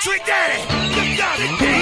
Trick Daddy, the Dotted King.